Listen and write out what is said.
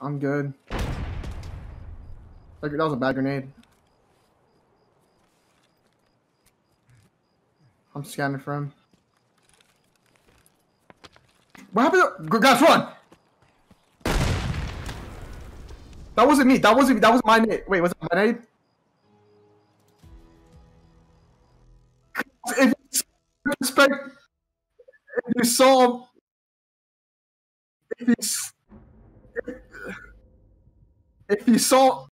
I'm good. That was a bad grenade. I'm scanning for him. What happened? To, guys, run! That wasn't me. That wasn't. me. That was my nade. Wait, was it my nade? If you respect, if you saw, if you, if you saw